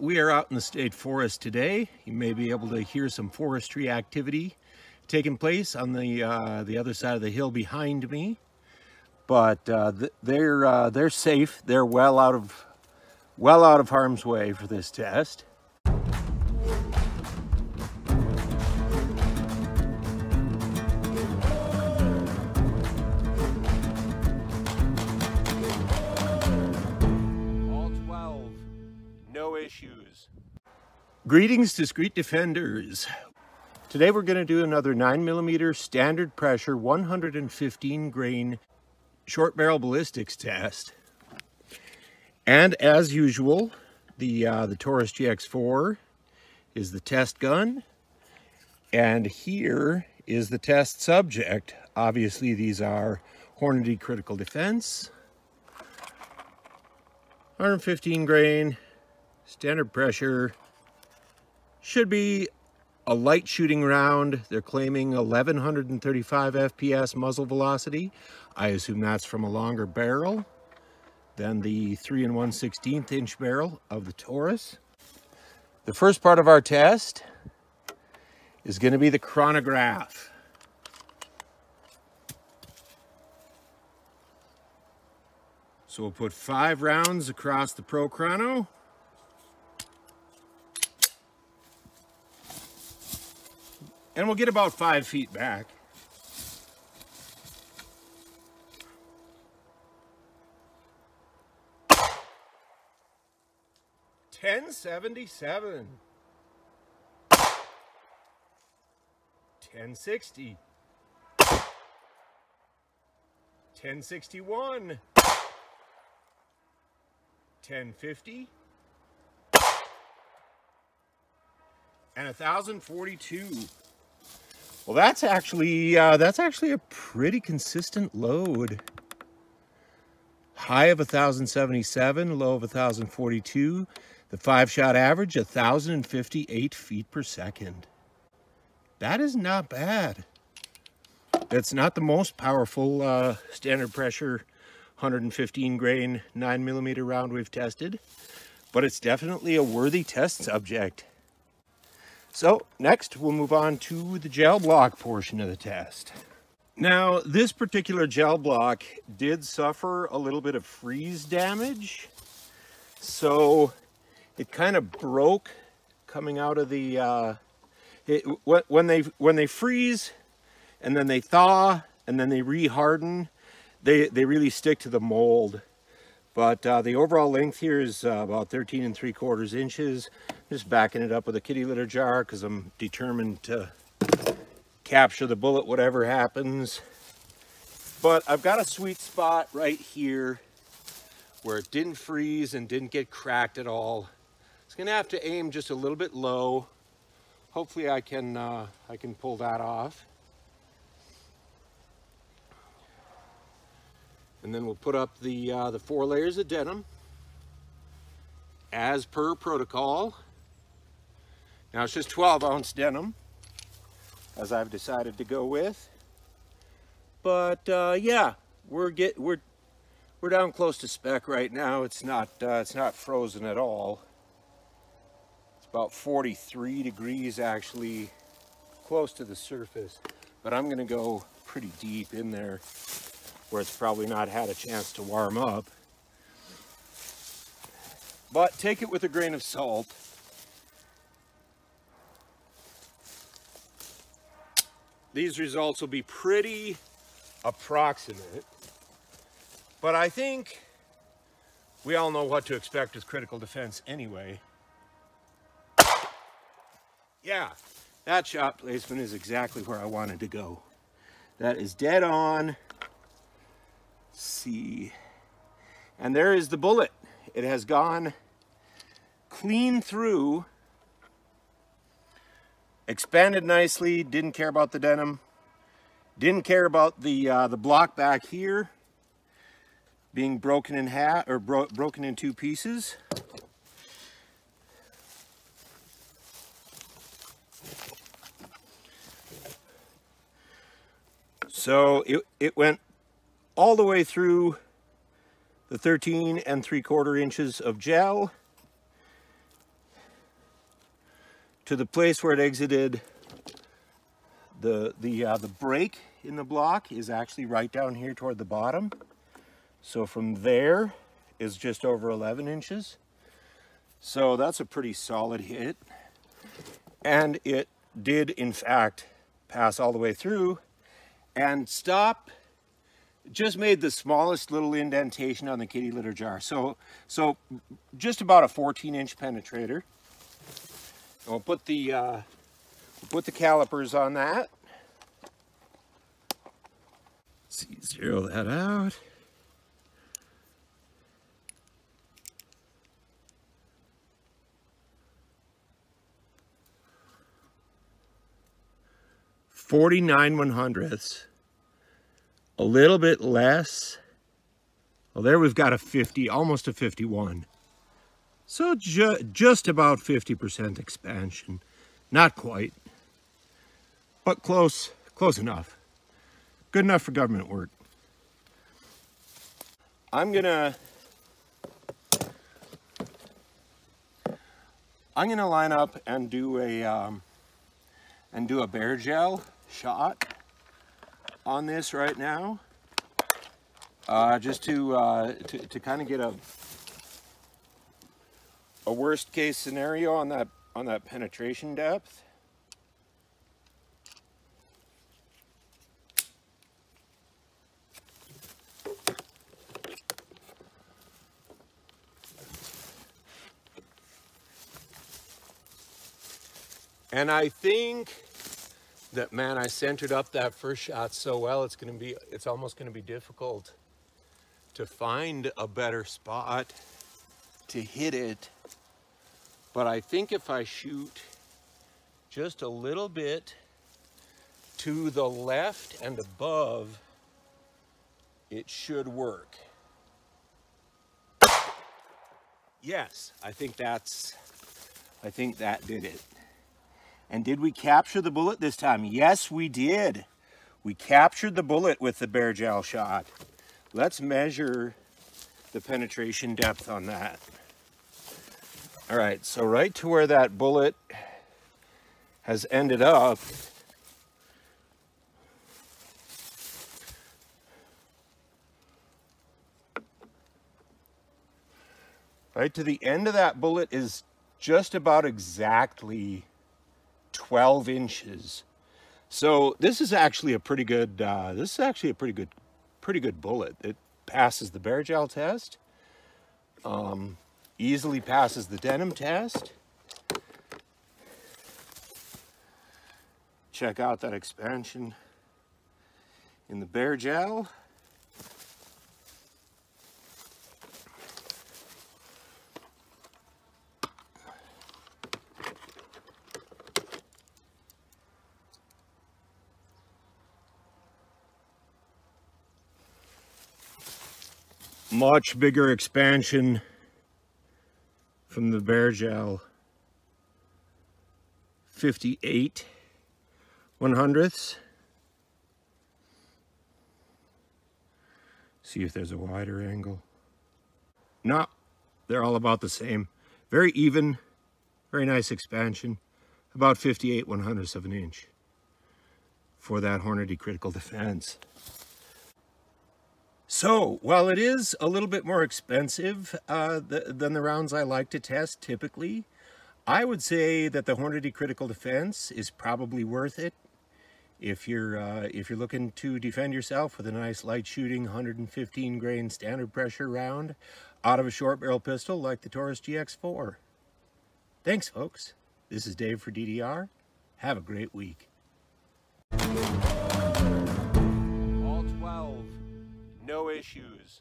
We are out in the state forest today. You may be able to hear some forestry activity taking place on the uh, the other side of the hill behind me. But uh, th they're uh, they're safe. They're well out of well out of harm's way for this test. Issues. Greetings discreet defenders. Today we're going to do another 9mm standard pressure 115 grain short barrel ballistics test. And as usual, the, uh, the Taurus GX4 is the test gun. And here is the test subject. Obviously these are Hornady Critical Defense. 115 grain Standard pressure should be a light shooting round. They're claiming 1135 FPS muzzle velocity. I assume that's from a longer barrel than the 3 and 1 16th inch barrel of the Taurus. The first part of our test is going to be the chronograph. So we'll put five rounds across the Pro Chrono. And we'll get about five feet back. Ten seventy seven. Ten sixty. Ten sixty one. Ten fifty. And a thousand forty two. Well, that's actually, uh, that's actually a pretty consistent load. High of 1,077, low of 1,042. The five-shot average, 1,058 feet per second. That is not bad. That's not the most powerful uh, standard pressure 115 grain 9 millimeter round we've tested, but it's definitely a worthy test subject. So next we'll move on to the gel block portion of the test. Now this particular gel block did suffer a little bit of freeze damage. So it kind of broke coming out of the, uh, it, when they when they freeze and then they thaw and then they reharden, they, they really stick to the mold. But uh, the overall length here is uh, about 13 and 3 quarters inches. Just backing it up with a kitty litter jar because I'm determined to capture the bullet whatever happens. But I've got a sweet spot right here where it didn't freeze and didn't get cracked at all. It's gonna have to aim just a little bit low. Hopefully I can, uh, I can pull that off. And then we'll put up the, uh, the four layers of denim as per protocol. Now it's just 12 ounce denim as I've decided to go with. But uh, yeah, we're get we're we're down close to spec right now. It's not uh, it's not frozen at all. It's about 43 degrees actually close to the surface. But I'm gonna go pretty deep in there where it's probably not had a chance to warm up. But take it with a grain of salt. These results will be pretty approximate, but I think we all know what to expect with critical defense anyway. Yeah, that shot placement is exactly where I wanted to go. That is dead on see. And there is the bullet. It has gone clean through, expanded nicely, didn't care about the denim, didn't care about the, uh, the block back here being broken in half or bro broken in two pieces. So it, it went all the way through the 13 and 3 quarter inches of gel. to the place where it exited the the uh, the break in the block is actually right down here toward the bottom. So from there is just over 11 inches. So that's a pretty solid hit. And it did in fact pass all the way through and stop just made the smallest little indentation on the kitty litter jar. So, so just about a 14 inch penetrator. we'll put the, uh, we'll put the calipers on that. See, zero that out. Forty-nine one hundredths a little bit less. Well, there we've got a 50, almost a 51. So ju just about 50% expansion. Not quite, but close, close enough. Good enough for government work. I'm gonna, I'm gonna line up and do a, um, and do a bare gel shot on this right now, uh, just to, uh, to, to kind of get a, a worst case scenario on that, on that penetration depth. And I think that man, I centered up that first shot so well, it's gonna be, it's almost gonna be difficult to find a better spot to hit it. But I think if I shoot just a little bit to the left and above, it should work. Yes, I think that's, I think that did it. And did we capture the bullet this time? Yes, we did. We captured the bullet with the bare gel shot. Let's measure the penetration depth on that. All right, so right to where that bullet has ended up, right to the end of that bullet is just about exactly 12 inches. So this is actually a pretty good, uh, this is actually a pretty good, pretty good bullet. It passes the bare gel test, um, easily passes the denim test. Check out that expansion in the bare gel. Much bigger expansion from the bare gel 58 one hundredths see if there's a wider angle. No they're all about the same. Very even very nice expansion. About 58 one hundredths of an inch for that Hornady critical defense so, while it is a little bit more expensive uh, th than the rounds I like to test typically, I would say that the Hornady Critical Defense is probably worth it. If you're, uh, if you're looking to defend yourself with a nice light shooting 115 grain standard pressure round out of a short barrel pistol like the Taurus GX4. Thanks, folks. This is Dave for DDR. Have a great week. No issues.